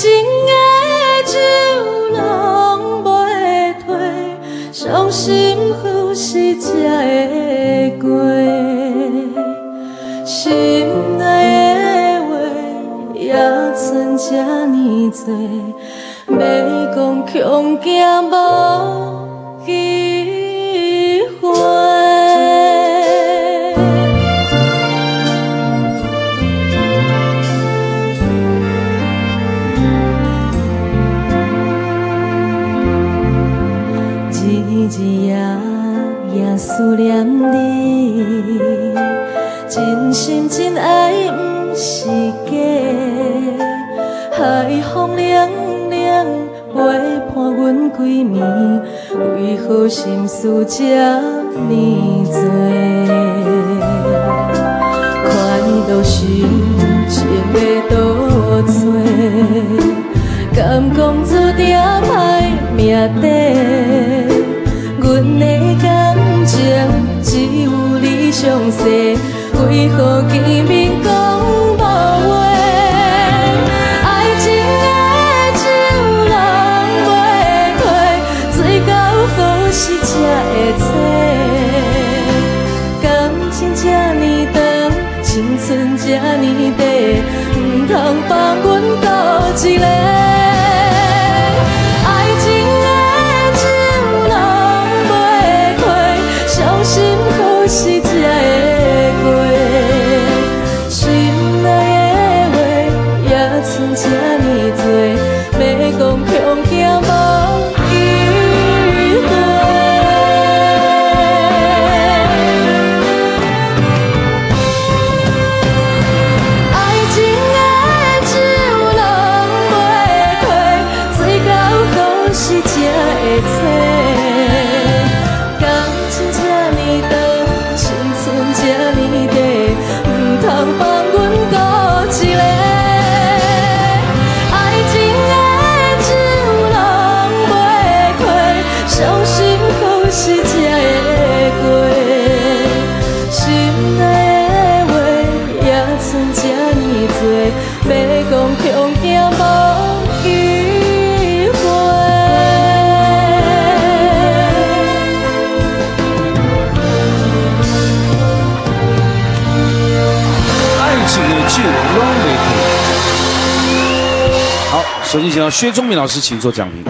情的酒拢袂退，伤心何时才会过？心内的话也剩这呢多，要讲恐惊无机。思念你，真心真爱不是假。海风凉凉，陪伴阮几暝，为何心事这呢多？快乐心情的倒找，敢讲注定歹命底？详细，为何见面讲无话？爱情的酒人袂退，醉到何时才会醒？感情这呢长，青春这呢短，唔通放阮孤一个。也这呢多，要讲强行无机会。爱情的酒拢袂退。好，首先请到薛忠明老师，请做讲评。